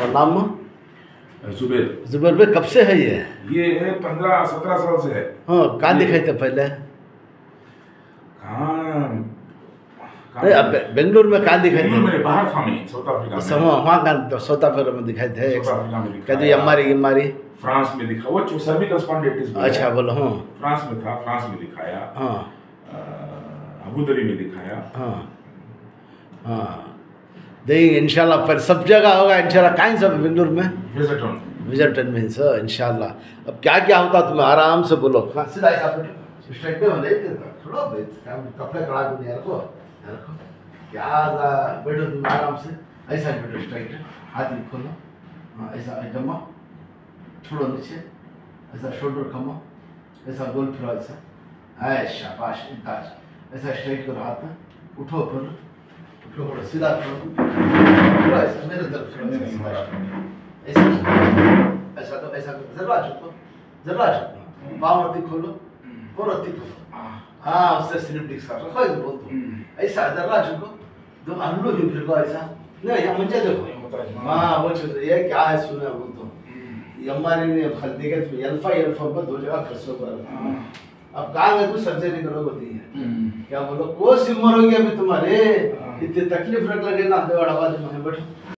और नाम? जुबेर। जुबैर भाई कब से है ये? ये है पंद्रह सत्रह साल से है। हाँ कहाँ दिखाई थे पहले? नहीं अब बेंगलुरु में कहाँ दिखाई थे बाहर था मैं साउथ अफ्रीका में। वहाँ कहाँ साउथ अफ्रीका में दिखाई थे? कहते यम्मारी गिम्मारी फ्रांस में दिखा वो सर्विकल है। अच्छा बोलो हाँ। फ्रांस में था फ्रांस में दिखाया। हाँ। अबू धाबी में दिखाया। हाँ। हाँ। देखेंगे इनशाला पर सब जगह होगा इनशाला कहीं सब बेंगलुरु में? विजिटन में सर इंशाल्लाह। अब क्या क्या होता तुम्हें आराम से बोलो। हाँ, ऐसा में नहीं क्या बैठो तुम आराम से। ऐसा बैठो स्ट्राइट हाथ भी खोलो। हाँ ऐसा जमा। छोड़ो नीचे। ऐसा शोल्डर खमो। ऐसा गोल फिरो ऐसा। है शाबाश ऐसा स्ट्राइट करो हाथ। में उठो फिर उठो फिरो सीधा फिरो फिरो ऐसा मेरे तरफ़ फिरो ऐसा ऐसा तो ऐसा करो जरा झुको जरा झुको पाँव रत्ती खोलो और रत्ती खोलो हाँ उससे स्लिप डिस्क रखो ऐसे बोल दो ऐसा जरा झुको दो अन्नू भी फिर को ऐसा नहीं यहाँ मुझे देखो हाँ वो चीज़ ये क्या है सुना बोल तो हमारे ने खरीदे के तुम्हें अल्फ़ा अल्फ़ा पर दो जगह खर्चो कर अब कहाँ सर्जरी है क्या बोलो कोई सिमर हो अभी तुम्हारे इतनी तकलीफ़ रख लगे ना दो आवाज़ में बैठो